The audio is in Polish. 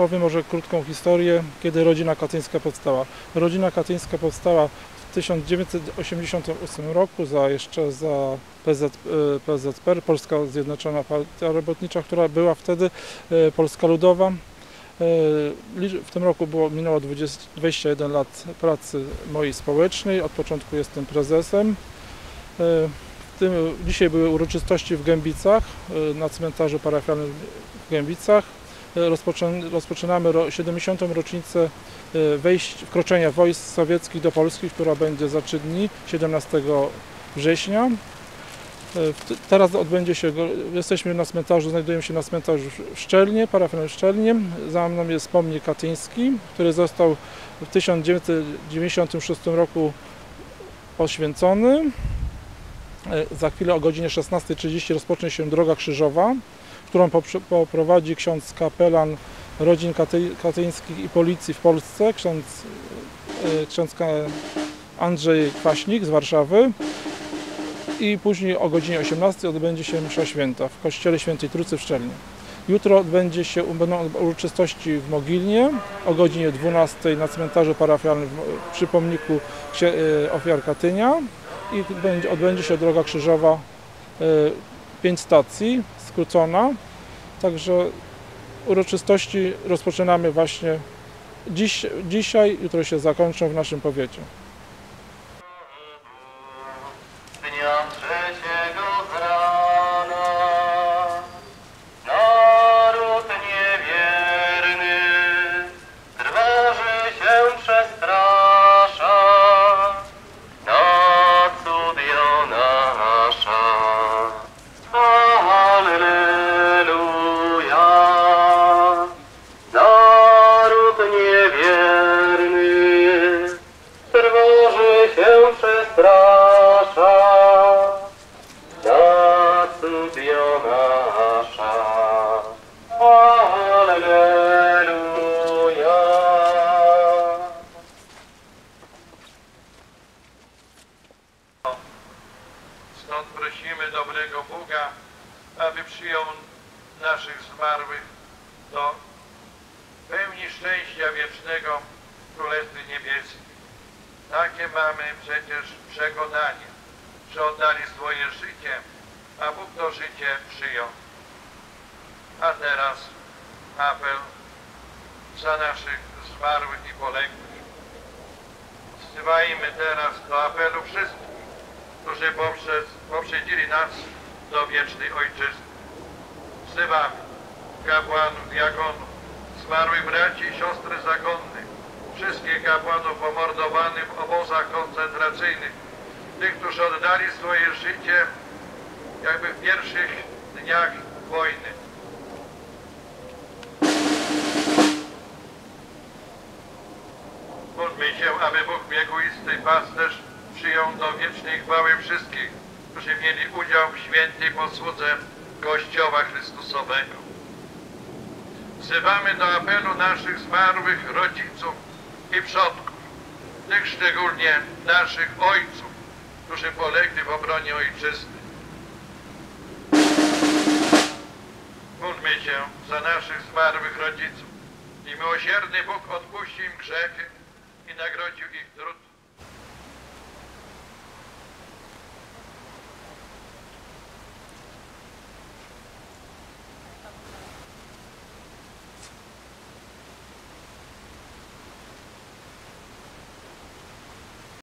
powiem może krótką historię, kiedy rodzina katyńska powstała. Rodzina katyńska powstała w 1988 roku za jeszcze za PZ, e, PZPR, Polska Zjednoczona Partia Robotnicza, która była wtedy e, Polska Ludowa. E, W tym roku było, minęło 20, 21 lat pracy mojej społecznej. Od początku jestem prezesem. Dzisiaj były uroczystości w Gębicach, na cmentarzu parafialnym w Gębicach. Rozpoczynamy ro, 70. rocznicę e, wejść, wkroczenia wojsk sowieckich do Polski, która będzie za 3 dni, 17 września. E, Teraz odbędzie się, jesteśmy na cmentarzu, znajdujemy się na cmentarzu w Szczelnie, parafialnym Szczelnie. Za mną jest pomnik katyński, który został w 1996 roku poświęcony. E, Za chwilę o godzinie 16.30 rozpocznie się droga krzyżowa, którą poprowadzi ksiądz kapelan rodzin katy- katyńskich i policji w Polsce, ksiądz, e, ksiądz Andrzej Kwaśnik z Warszawy. I później o godzinie 18 odbędzie się msza święta w kościele świętej Trójcy w Szczelnie. Jutro odbędzie się, będą uroczystości w Mogilnie o godzinie 12 na cmentarzu parafialnym przy pomniku e, ofiar Katynia i będzie, odbędzie się droga krzyżowa 5 stacji, skrócona. Także uroczystości rozpoczynamy właśnie dziś, dzisiaj, jutro się zakończą w naszym powiecie. Na cudio nasza. Alleluja. Stąd prosimy dobrego Boga, aby przyjął naszych zmarłych do pełni szczęścia wiecznego w Królestwie. Takie mamy przecież przekonanie, że oddali swoje życie, a Bóg to życie przyjął. A teraz apel za naszych zmarłych i poległych. Wzywajmy teraz do apelu wszystkich, którzy poprzez, poprzedzili nas do wiecznej ojczyzny. Wzywamy kapłanów, diakonów, zmarłych braci i siostry wszystkich kapłanów pomordowanych w obozach koncentracyjnych, tych, którzy oddali swoje życie jakby w pierwszych dniach wojny. Módlmy się, aby Bóg wiekuisty pasterz przyjął do wiecznej chwały wszystkich, którzy mieli udział w świętej posłudze Kościoła Chrystusowego. Wzywamy do apelu naszych zmarłych rodziców i przodków, tych szczególnie naszych ojców, którzy polegli w obronie ojczyzny. Módlmy się za naszych zmarłych rodziców i miłosierny Bóg odpuścił im grzechy i nagrodził ich trud